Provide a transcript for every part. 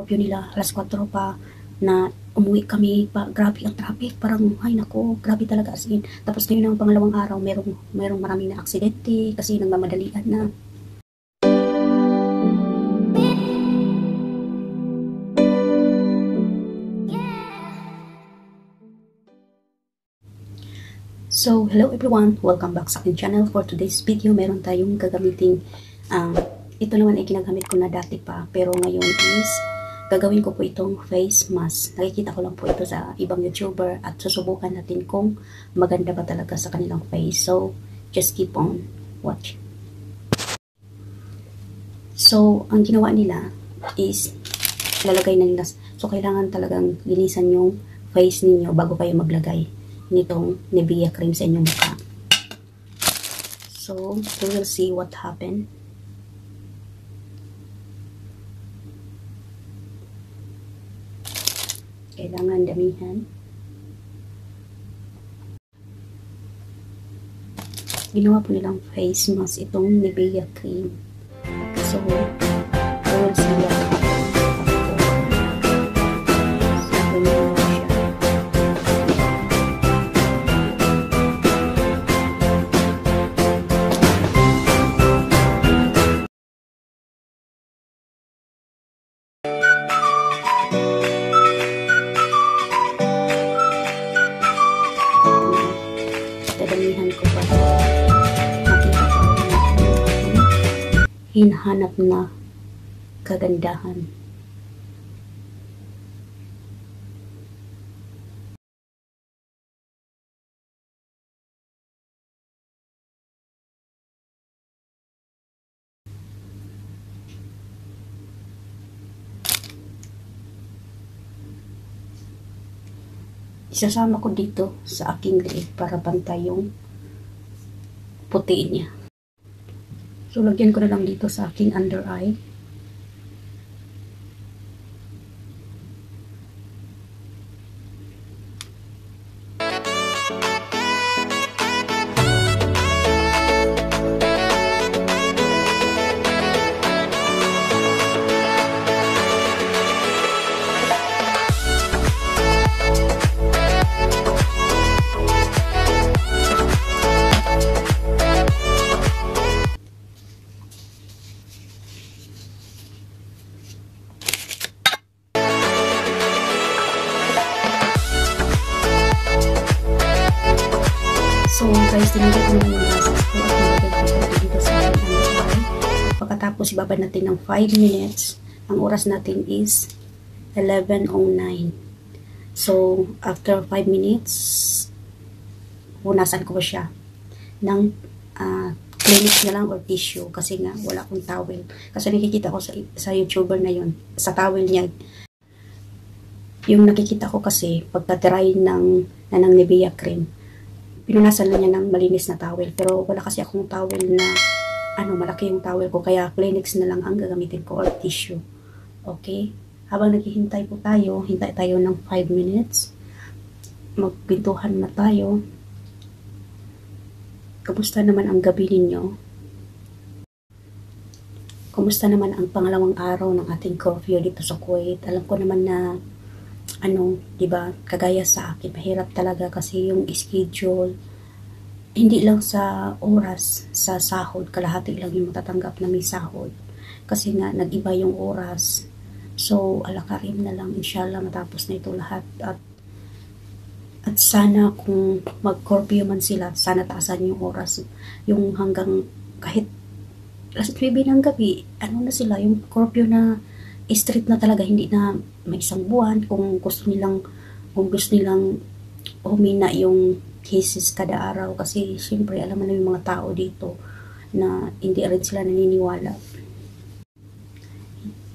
Curfew nila, alas 4 pa na umuwi kami pa grabe ang traffic parang ay nako grabe talaga as in tapos ngayon ang pangalawang araw merong merong maraming na aksidente kasi nagmamadalian na So, hello everyone! Welcome back sa aking channel. For today's video, meron tayong gagamiting, um, ito naman ay ginagamit ko na dati pa, pero ngayon is, gagawin ko po itong face mask. Nakikita ko lang po ito sa ibang YouTuber at susubukan natin kung maganda ba talaga sa kanilang face. So, just keep on watch. So, ang ginawa nila is, lalagay na nila. So, kailangan talagang linisan yung face ninyo bago kayo maglagay nitong Nivea cream sa inyong mukha. So, we will see what happened. Kailangan damihan. Ginawa po nilang face mask itong Nivea cream. So, hinahanap na kagandahan isasama ko dito sa aking liit para pantay yung puti niya. So, lagyan ko na lang dito sa aking under eye. Pagkatapos ibaba natin ng 5 minutes. Ang oras natin is 11.09. So after 5 minutes, punasan ko siya ng uh, clinic na lang or tissue kasi nga wala akong towel. Kasi nakikita ko sa, sa YouTuber na yun, sa towel niya, yung nakikita ko kasi pagka-dry ng, na ng Nivea cream, pinunasan na niya ng malinis na towel. Pero wala kasi akong towel na, ano, malaki yung towel ko. Kaya Kleenex na lang ang gagamitin ko or tissue. Okay? Habang naghihintay po tayo, hintay tayo ng 5 minutes. Magpintuhan na tayo. Kamusta naman ang gabi ninyo? Kumusta naman ang pangalawang araw ng ating curfew dito sa Kuwait? Alam ko naman na ano, 'di ba? Kagaya sa akin, mahirap talaga kasi yung schedule hindi lang sa oras sa sahod, kalahati lang yung matatanggap na may sahod. Kasi nga nag-iba yung oras. So, alakarim na lang inshallah matapos na ito lahat at at sana kung mag-curfew man sila, sana taasan yung oras, yung hanggang kahit alas 9 ng gabi, ano na sila, yung curfew na strict na talaga, hindi na may isang buwan kung gusto nilang kung gusto nilang humina yung cases kada araw. Kasi siyempre alam mo na yung mga tao dito na hindi rin sila naniniwala.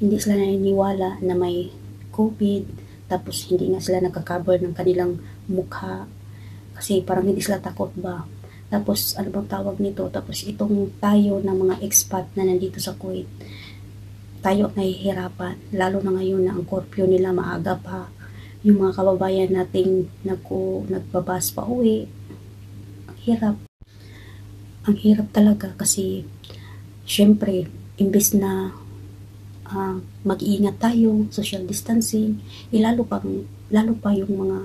Hindi sila naniniwala na may COVID tapos hindi nga sila nagka-cover ng kanilang mukha. Kasi parang hindi sila takot ba? Tapos ano bang tawag nito? Tapos itong tayo na mga expat na nandito sa Kuwait tayo nahihirapan, lalo na ngayon na ang curfew nila maaga pa. Yung mga kababayan nating nagko, nagbabas pa uwi, ang hirap. Ang hirap talaga kasi, syempre, imbes na ah, mag-iingat tayo, social distancing, eh, lalo pang lalo pa yung mga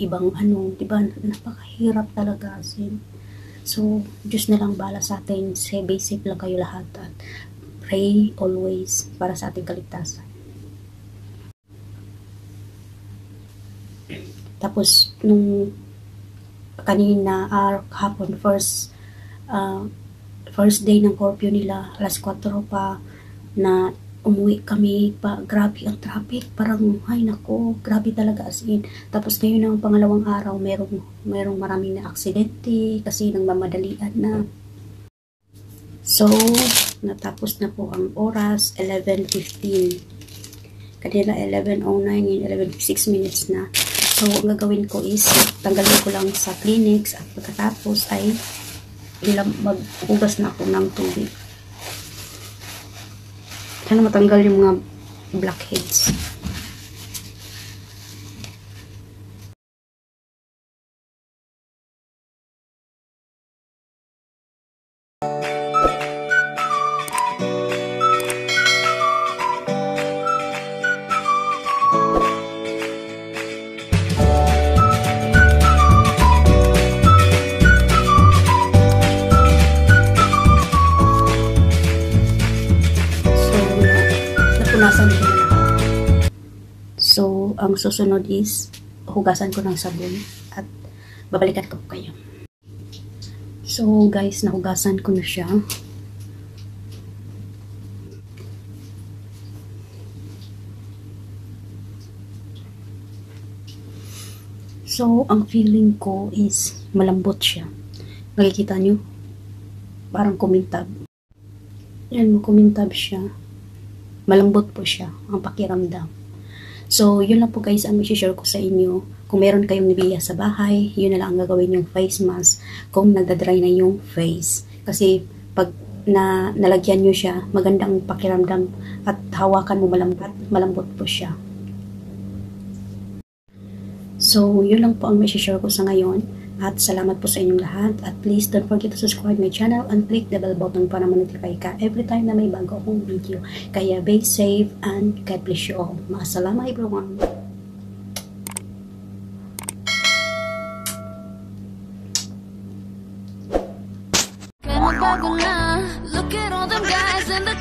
ibang ano, 'di ba? Napakahirap talaga as. So, Diyos na lang bala sa atin. Stay safe lang kayo lahat at pray always para sa ating kaligtasan. Tapos, nung kanina, ar hapon, first, uh, first day ng curfew nila, alas 4 pa, na umuwi kami pa, grabe ang traffic, parang, ay nako, grabe talaga as in. Tapos ngayon ang pangalawang araw, merong, merong maraming na aksidente, kasi nang mamadalian na. So, natapos na po ang oras, 11.15. Kanila 11.09, ngayon 11.06 minutes na. So, ang gagawin ko is, tanggalin ko lang sa clinics at pagkatapos ay ilang maghugas na ako ng tubig. Sana matanggal yung mga blackheads. Ang susunod is, hugasan ko ng sabon at babalikan ko po kayo. So, guys, nahugasan ko na siya. So, ang feeling ko is malambot siya. Nakikita nyo? Parang kumintab. Yan, kumintab siya. Malambot po siya, ang pakiramdam. So, yun lang po guys ang share ko sa inyo. Kung meron kayong nibiya sa bahay, yun na lang ang gagawin yung face mask kung nagdadry na yung face. Kasi, pag na nalagyan nyo siya, magandang pakiramdam at hawakan mo malambot, malambot po siya. So, yun lang po ang share ko sa ngayon. At salamat po sa inyong lahat. At please don't forget to subscribe my channel and click the bell button para ma-notify ka every time na may bago akong video. Kaya be safe and God bless you all. Maasalama everyone. Magbago na Look at all them guys in the